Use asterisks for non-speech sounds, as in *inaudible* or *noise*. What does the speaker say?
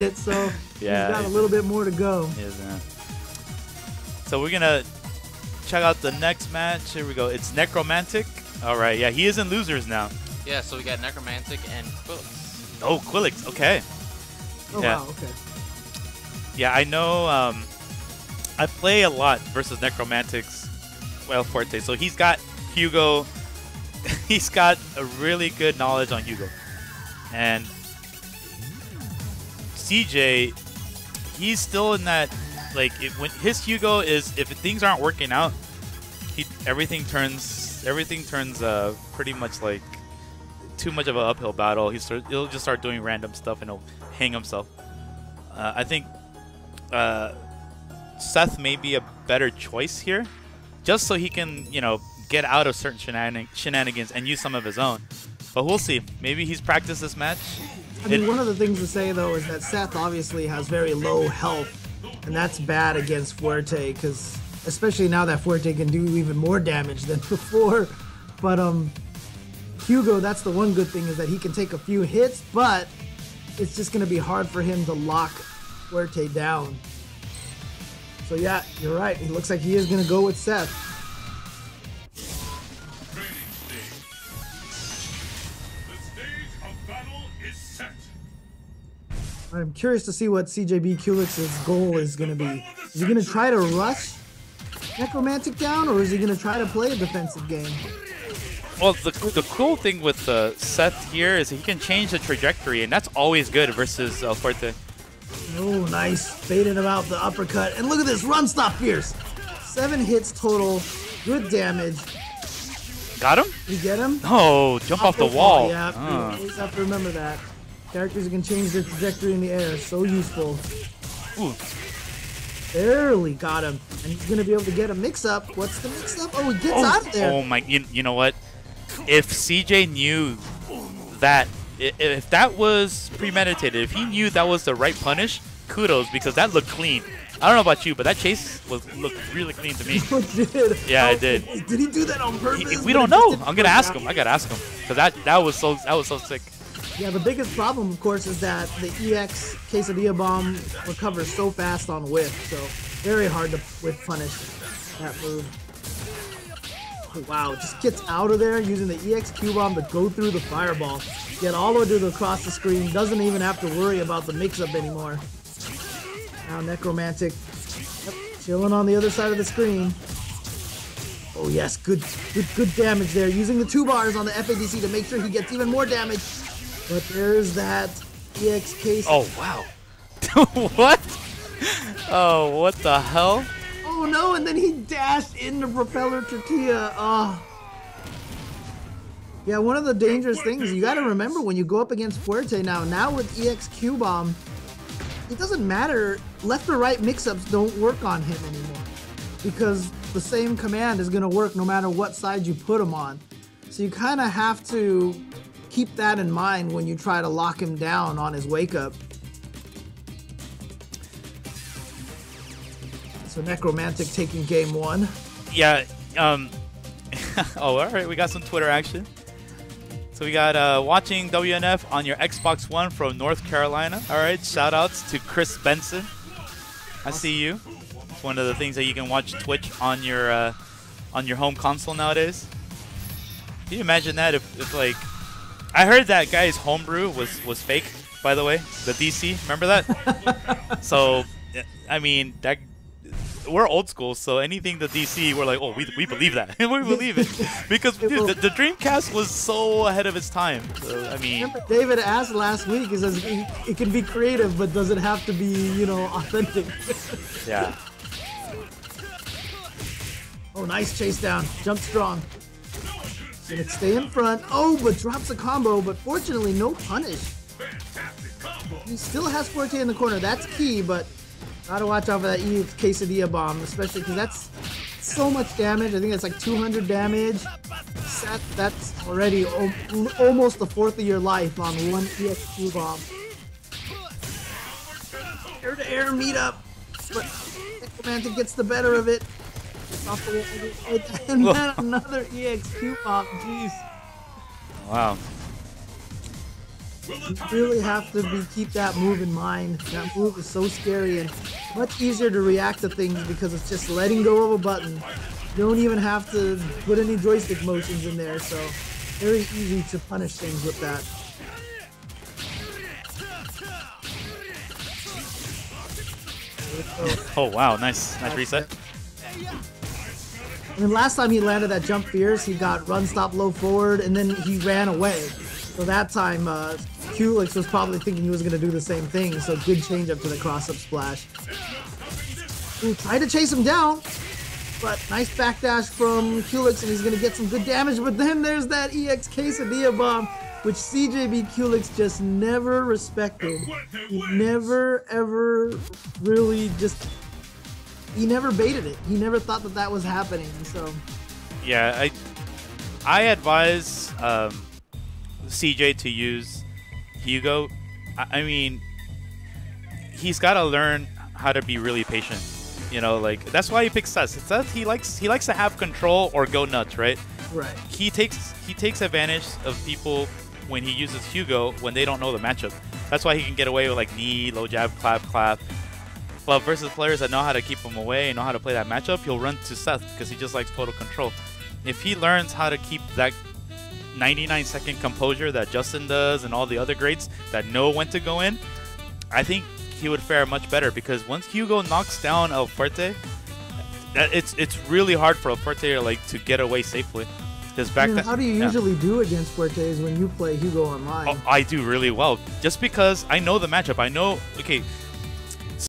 it, so *laughs* Yeah. he's got a little bit more to go. Yes, man. So we're gonna check out the next match. Here we go. It's Nekromantik. All right. Yeah, he is in losers now. Yeah, so we got Nekromantik and Quillix. Oh, Quillix. Okay. Oh Yeah. wow, okay. Yeah, I know. Um, I play a lot versus Nekromantik's well forte. So he's got Hugo. *laughs* he's got a really good knowledge on Hugo, and CJ. He's still in that like if, when his Hugo is if things aren't working out, he everything turns everything turns uh pretty much like too much of an uphill battle. He start, he'll just start doing random stuff and he'll hang himself. Uh, I think uh, Seth may be a better choice here, just so he can, you know, get out of certain shenanig- shenanigans and use some of his own. But we'll see. Maybe he's practiced this match. I mean, It- one of the things to say though is that Seth obviously has very low health, and that's bad against Fuerte because especially now that Fuerte can do even more damage than *laughs* before. But um, Hugo, that's the one good thing is that he can take a few hits, but it's just gonna be hard for him to lock Fuerte down. So yeah, you're right. He looks like he is gonna go with Seth. I'm curious to see what CJB Qulix's goal is going to be. Is he going to try to rush Nekromantik down, or is he going to try to play a defensive game? Well, the, the cool thing with uh, Seth here is he can change the trajectory, and that's always good versus El Fuerte. Oh, nice. Fading him out the uppercut. And look at this run stop fierce. Seven hits total. Good damage. Got him? You get him? Oh, jump off the wall. Yeah, you Ah. always have to remember that. Characters can change their trajectory in the air. So useful. Ooh. Barely got him. And he's going to be able to get a mix up. What's the mix up? Oh, he gets oh, out of there. Oh my! You, you know what? If CJ knew that, if that was premeditated, if he knew that was the right punish, kudos because that looked clean. I don't know about you, but that chase was looked really clean to me. *laughs* Oh, did. Yeah, I Oh, did. Did he do that on purpose? He- we don't know. I'm gonna ask him. I gotta ask him because that that was so that was so sick. Yeah, the biggest problem, of course, is that the EX quesadilla bomb recovers so fast on whiff, so very hard to whiff punish that move. Wow, just gets out of there using the EX Q bomb to go through the fireball, get all the way to the across the screen, doesn't even have to worry about the mix-up anymore. Now Nekromantik yep, chilling on the other side of the screen. Oh yes, good, good, good damage there. Using the two bars on the FADC to make sure he gets even more damage. But there's that EX case. Oh wow! *laughs* what? Oh what the hell? Oh no! And then he dashed into propeller tortilla. Oh. Yeah, one of the dangerous things you got to remember when you go up against Fuerte now. Now with EXQ bomb, it doesn't matter. Left or right mix-ups don't work on him anymore because the same command is going to work no matter what side you put him on. So you kind of have to keep that in mind when you try to lock him down on his wake up. So Nekromantik taking game one. Yeah. Um. *laughs* oh, all right. We got some Twitter action. So we got uh, watching WNF on your Xbox One from North Carolina. All right. Shout outs to Chris Benson. I see you. It's one of the things that you can watch Twitch on your uh, on your home console nowadays. Can you imagine that if, if like I heard that guy's homebrew was was fake, by the way. The DC, remember that? *laughs* so, I mean, that we're old school, so anything the DC, we're like, oh, we, we believe that, *laughs* we believe it, because dude, the, the Dreamcast was so ahead of its time. So, I mean, David asked last week, he says it it can be creative, but does it have to be, you know, authentic? yeah. *laughs* oh, nice chase down. Jump strong. Gonna stay in front. Oh, but drops a combo, but fortunately no punish. He still has Fuerte in the corner. That's key, but gotta watch out for that E quesadilla bomb, especially because that's so much damage. I think that's like 200 damage. That, that's already almost the fourth of your life on one EXQ bomb. Air to air meetup, but Nekromantik gets the better of it. Off the wall, and then another EXQ bomb. Jeez. Wow. You really have to be keep that move in mind. That move is so scary and much easier to react to things because it's just letting go of a button. You don't even have to put any joystick motions in there, so very easy to punish things with that. Oh wow, nice, nice reset. *laughs* I mean, last time he landed that jump fierce, he got run, stop, low forward, and then he ran away. So that time, uh, Qulix was probably thinking he was going to do the same thing, so good change up to the cross-up splash. Ooh, tried to chase him down, but nice backdash from Qulix, and he's going to get some good damage, but then there's that EX Quesadilla Bomb, which CJB Qulix just never respected. He never, ever really just... He never baited it. He never thought that that was happening, so... Yeah, I I advise um, CJ to use Hugo. I, I mean, he's got to learn how to be really patient. You know, like that's why he picks Seth. Seth he likes he likes to have control or go nuts, right? Right. He takes he takes advantage of people when he uses Hugo when they don't know the matchup. That's why he can get away with like knee, low jab, clap, clap. But versus players that know how to keep him away and know how to play that matchup, he'll run to Seth because he just likes total control. If he learns how to keep that 99 second composure that Justin does and all the other greats that know when to go in, I think he would fare much better because once Hugo knocks down El Fuerte, uh, it's it's really hard for El Fuerte like to get away safely. I back. mean, that- how do you yeah. usually do against Fuertes when you play Hugo online? Oh, I do really well just because I know the matchup. I know. Okay,